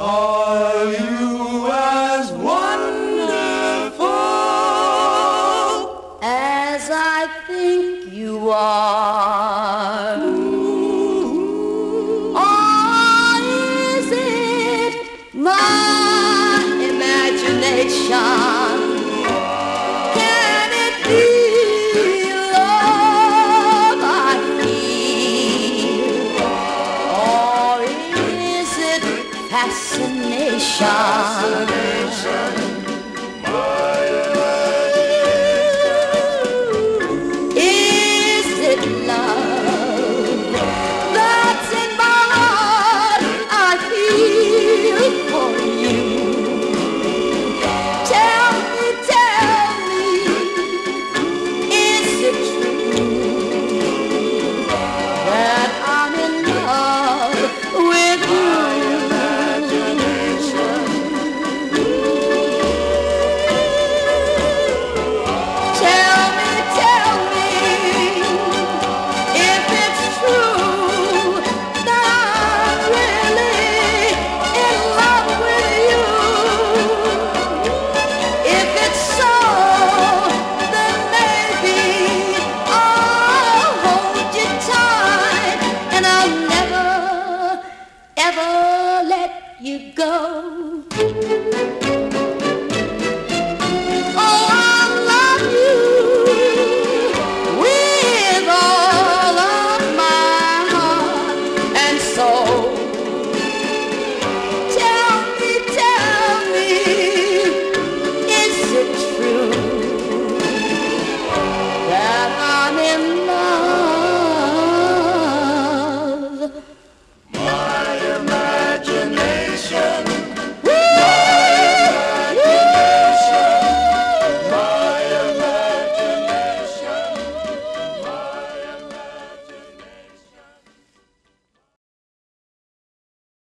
Are you as wonderful as I think you are? Or is it my imagination? fascination. fascination. you go.